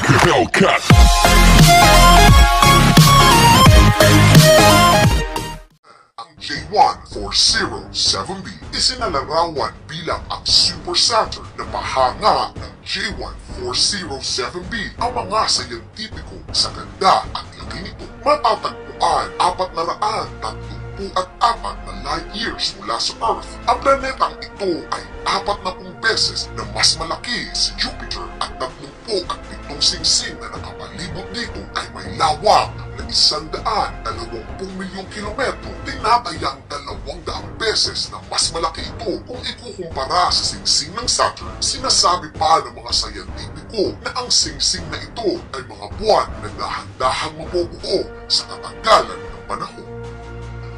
like a Hellcat. Ang J1407B isinalarawan bilang ang Super Saturn na bahanga ng J1407B ang mga sayantipiko sa ganda at laki nito. Matatagpuan apat na raan at apat na light years mula sa Earth. Ang planetang ito ay apat na beses na mas malaki sa Jupiter at tatlumpu at pitong singsing na nakapalibot dito ay may lawak na isang daan dalawampung milyong kilometro. Tinatayang dalawang daang beses na mas malaki ito kung ikukumpara sa singsing ng Saturn. Sinasabi pa ng mga sayantipiko na ang singsing na ito ay mga buwan na dahan-dahang mabubuo sa katagalan ng panahon.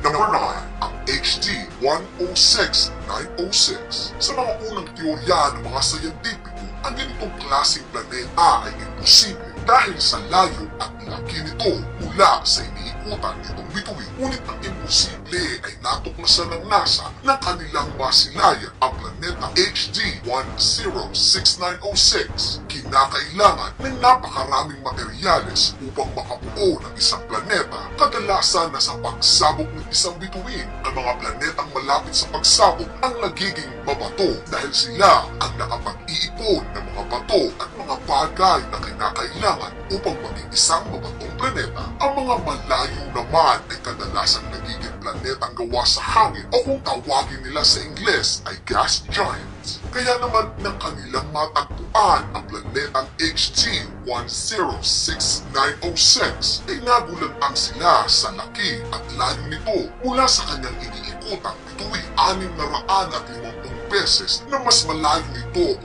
Number 9, ang HD 106906. Sa mga unang teorya ng mga sayantipiko, ang ganitong klaseng planeta ay imposible dahil sa layo at laki nito mula sa iniikutan nitong bituin. Ngunit ang imposible ay natuklasan ng NASA na kanilang masilayan ang planeta HD 106906. Kinakailangan ng napakaraming materyales upang makabuo ng isang planeta. Kadalasan na sa pagsabog ng isang bituin, ang mga planetang malapit sa pagsabog ang nagiging mabato dahil sila ang nakapag-iipon ng mga bato at mga bagay na kinakailangan upang maging isang mabatong planeta. Ang mga malayo naman ay kadalasan nagiging planetang gawa sa hangin o kung tawagin nila sa Ingles ay gas giants. Kaya naman ng kanilang matagpuan ang planetang HG 106906 ay nagulantang sila sa laki at layo nito mula sa kanyang iniikutang bituin anim na raan at limampung beses na mas malayo ito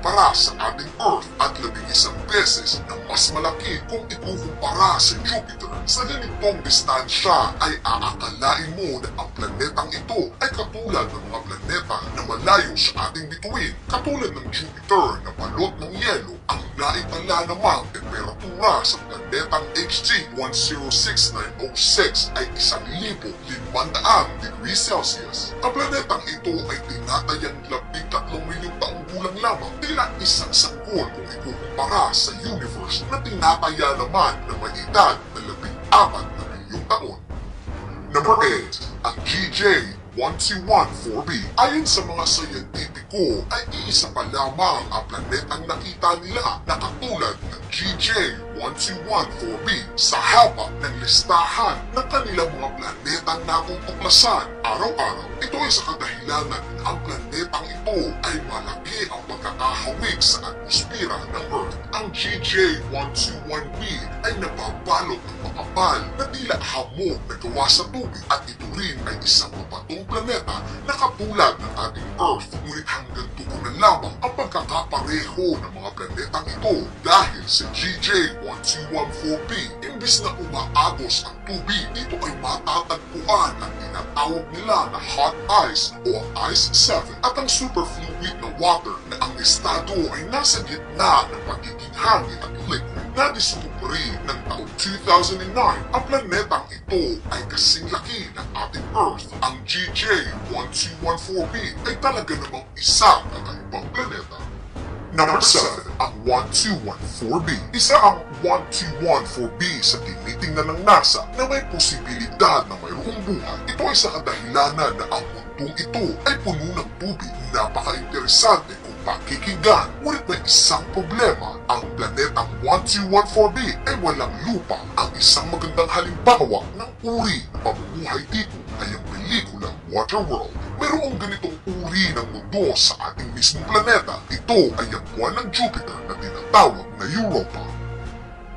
kung ikukumpara sa ating Earth at labing isang beses na mas malaki kung ikukumpara sa Jupiter. Sa ganitong distansya ay aakalain mo na ang planetang ito ay katulad ng mga planeta na malayo sa ating bituin. Katulad ng Jupiter na balot ng yelo, ang naitala namang temperatura sa planetang HG 106906 ay 1,500 degrees Celsius. Ang planetang ito ay tinatayang labing tatlong milyong taong gulang lamang tila isang sanggol kung ikukumpara sa universe na tinataya naman na may edad na labing apat na milyong taon. Number 8, ang GJ 1214b. Ayon sa mga sayantipiko ay iisa pa lamang ang planetang nakita nila na katulad ng GJ 1214b sa haba ng listahan ng kanilang mga planetang natutuklasan araw-araw. Ito ay sa kadahilanan na ang planetang ito ay malaki ang pagkakahawig sa atmosfera ng Earth. Ang GJ121b ay nababalot ng makapal na tila hamog na gawa sa tubig at ito rin ay isang mabatong planeta na katulad ng ating Earth. Ngunit hanggang tugunan lamang ang pagkakapareho ng mga planetang ito dahil sa GJ1214b imbis na umaagos ang tubig dito ay matatagpuan ang tinatawag nila na hot ice o ice 7 at ang superfluid na water na ang estado ay nasa gitna ng pagiging hangin at liquid na diskubri ng taong 2009 ang planetang ito ay kasing laki ng ating Earth. Ang GJ1214b ay talaga namang isang kakaibang planeta. Number 7, ang 1214b. Isa ang 1214b sa tinitingnan ng NASA na may posibilidad na mayroong buhay. Ito ay sa kadahilanan na ang mundong ito ay puno ng tubig. Napaka-interesante kung pakikinggan. Ngunit may isang problema. Ang planetang 1214b ay walang lupa. Ang isang magandang halimbawa ng uri na pamumuhay dito ay ang pelikulang Waterworld. Mayroong ganitong uri ng mundo sa ating mismong planeta. Ito ay ang buwan ng Jupiter na tinatawag na Europa.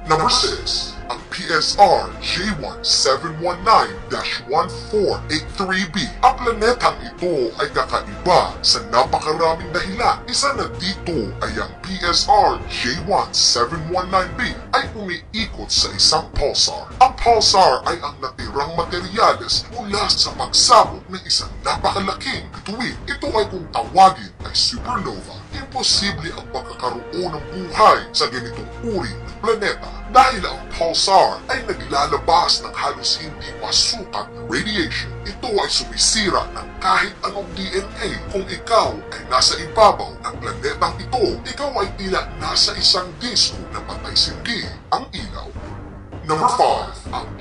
Number 6, ang PSR J1719-1483b. Ang planetang ito ay kakaiba sa napakaraming dahilan. Isa na dito ay ang PSR J1719b ay umiikot sa isang pulsar. Ang pulsar ay ang natirang materyales mula sa pagsabog ng isang napakalaking bituin. Ito ay kung tawagin ay supernova. Imposible ang pagkakaroon ng buhay sa ganitong uri ng planeta dahil ang pulsar ay naglalabas ng halos hindi masukat radiation. Ito ay sumisira ng kahit anong DNA. Kung ikaw ay nasa ibabaw ng planetang ito, ikaw ay tila nasa isang disco na patay sindi ang ilaw. Number 5,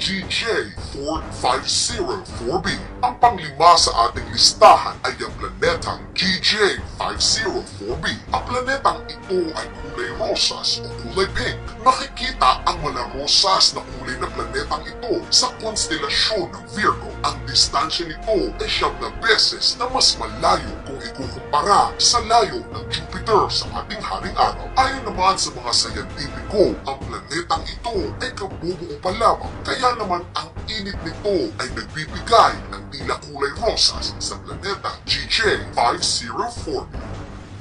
ang GJ4504b. Ang panglima sa ating listahan ay ang planetang GJ504b. Ang planetang ito ay kulay rosas o kulay pink. Makikita ang wala rosas na kulay na planetang ito sa konstelasyon ng Virgo. Ang distansya nito ay siyam na beses na mas malayo kung ikukumpara sa layo ng Jupiter sa ating haring araw. Ayon naman sa mga sayantipiko, ang planetang ito ay kabubuo pa lamang. Kaya naman ang init nito ay nagbibigay ng tila kulay rosas sa planeta GJ504b.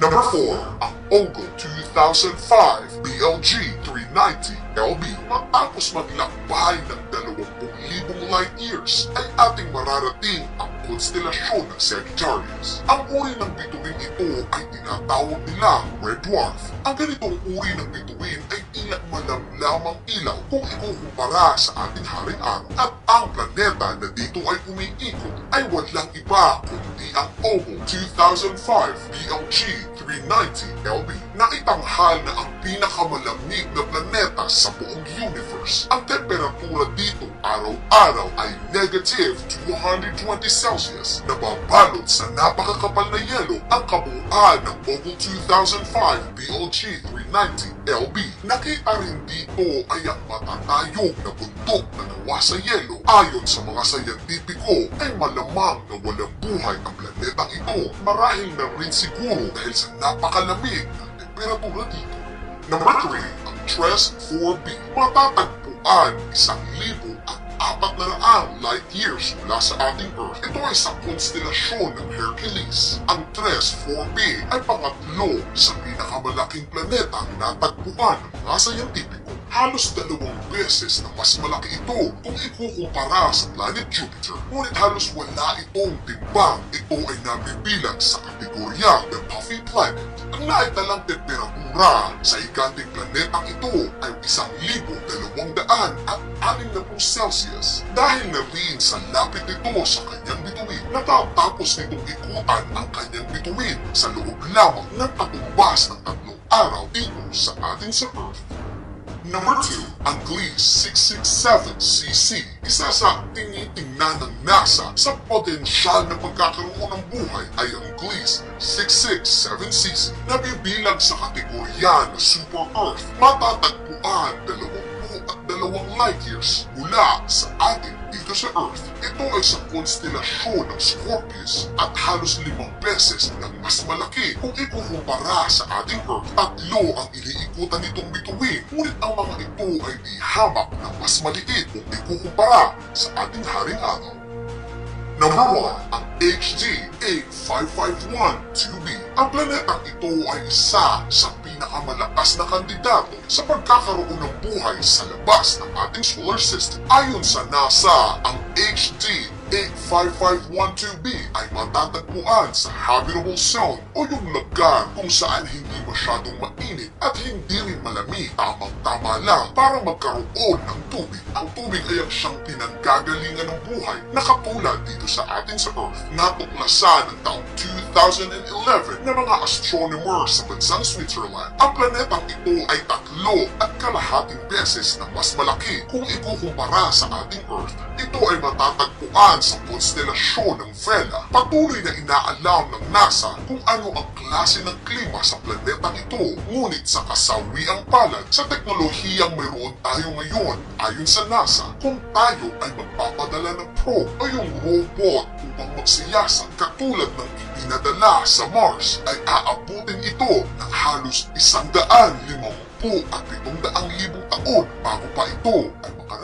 Number 4, ang Ogle 2005 BLG 390 LB. Matapos maglakbay ng 20,000 light years, ay ating mararating ang konstelasyon ng Sagittarius. Ang uri ng bituin ito ay tinatawag nilang Red Dwarf. Ang ganitong uri ng bituin ay tila malamlamang ilaw kung ikukumpara sa ating haring araw. At ang planeta na dito ay umiikot ay walang iba kundi ang Ogle 2005 BLG 390 LB na itanghal na ang pinakamalamig na planeta sa buong universe. Ang temperatura dito araw-araw ay negative 220 Celsius na sa napakakapal na yelo ang kabuuan ng Ogle 2005 BLG 390 LB. Nakita rin dito ay ang matatayog na bundok na nawa sa yelo ayon sa mga sayantipiko ay malamang na walang buhay ang planetang ito marahil na rin siguro dahil sa napakalamig ng temperatura dito. Number 3, ang TRES 4b. Matatagpuan isang libo at apat na raang light years mula sa ating Earth. Ito ay sa konstelasyon ng Hercules. Ang TRES 4b ay pangatlo sa pinakamalaking planeta na natagpuan ng mga sayantipiko. Halos dalawang beses na mas malaki ito kung ikukumpara sa planet Jupiter. Ngunit halos wala itong timbang. Ito ay nabibilang sa kategorya ng Puffy Planet. Ang naitalang temperatura sa iganting planetang ito ay isang libo dalawang daan at anim na Celsius. Dahil na rin sa lapit nito sa kanyang bituin, natatapos nitong ikutan ang kanyang bituin sa loob lamang ng katumbas ng tatlong araw dito sa atin sa Earth. Number 2, ang Gliese 667cc. Isa sa tinitingnan ng NASA sa potensyal na pagkakaroon ng buhay ay ang Gliese 667cc na sa kategorya na Super Earth. Matatagpuan dalawang at dalawang light years mula sa atin dito sa Earth. Ito ay sa konstelasyon ng Scorpius at halos limang beses ng mas malaki kung ikukumpara sa ating Earth. Tatlo ang iniikutan nitong bituin, ngunit ang mga ito ay di hamak na mas maliit kung ikukumpara sa ating haring araw. Number 1, ang HD 8551-2b. Ang planetang ito ay isa sa pinakamalakas na kandidato sa pagkakaroon ng buhay sa labas ng ating solar system. Ayon sa NASA, ang HD 85512b ay matatagpuan sa habitable zone o yung lugar kung saan hindi masyadong mainit at hindi rin malamig. Tamang-tama lang para magkaroon ng tubig. Ang tubig ay ang siyang pinanggagalingan ng buhay na katulad dito sa atin sa Earth. Natuklasan ng taong 2011 ng mga astronomer sa bansang Switzerland. Ang planetang ito ay tatlo at kalahating beses na mas malaki kung ikukumpara sa ating Earth. Ito ay matatagpuan sa konstelasyon ng Vela. Patuloy na inaalam ng NASA kung ano ang klase ng klima sa planetang ito. Ngunit sa kasawiang palad sa teknolohiyang mayroon tayo ngayon, ayon sa NASA, kung tayo ay magpapadala ng probe o yung robot upang magsiyasat katulad ng ipinadala sa Mars, ay aabutin ito ng halos isang daan limang at pitong daang libong taon bago pa ito ay makarating.